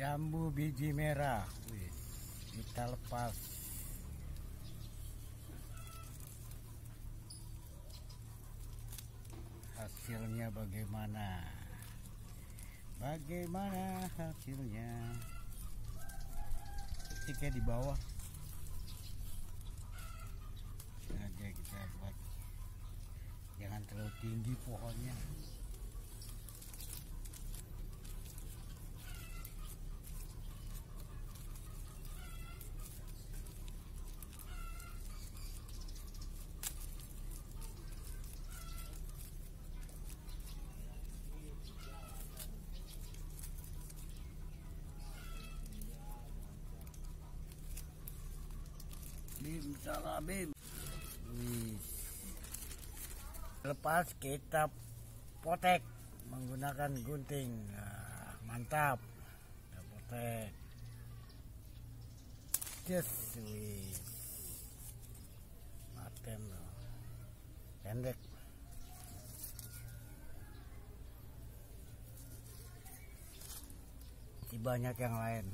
jambu biji merah. Wih, kita lepas. Hasilnya bagaimana? Bagaimana hasilnya? Ketika di bawah. Sengaja kita buat. Jangan terlalu tinggi pohonnya Bim salah. Lepas kita potek menggunakan gunting. Nah, mantap. Kita potek. Just wih. Maten loh. Pendek. Masih banyak yang lain.